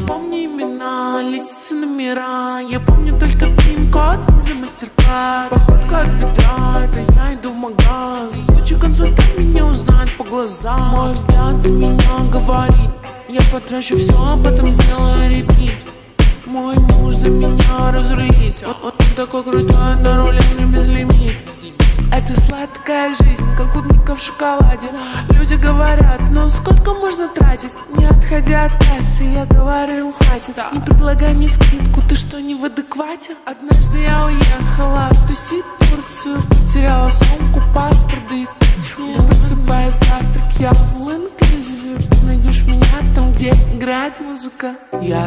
Мы помню имена, лица, номера. Я помню только пин-код, за мастер-класс. Походка от бедра, я иду в магаз. Куча консультант меня узнает по глазам. Мой взгляд за меня говорит. Я потрачу все, а потом сделаю репит. Мой муж за меня разрулится Он, такой крутой, на руле мне безлимит сладкая жизнь, как клубника в шоколаде. Люди говорят, ну сколько можно тратить? Не отходя от кассы, я говорю, хватит. Не предлагай мне скидку, ты что, не в адеквате? Однажды я уехала тусить Турцию Потеряла сумку, паспорт, да и не просыпаясь завтрак, я в Ты найдешь меня там, где играет музыка. Я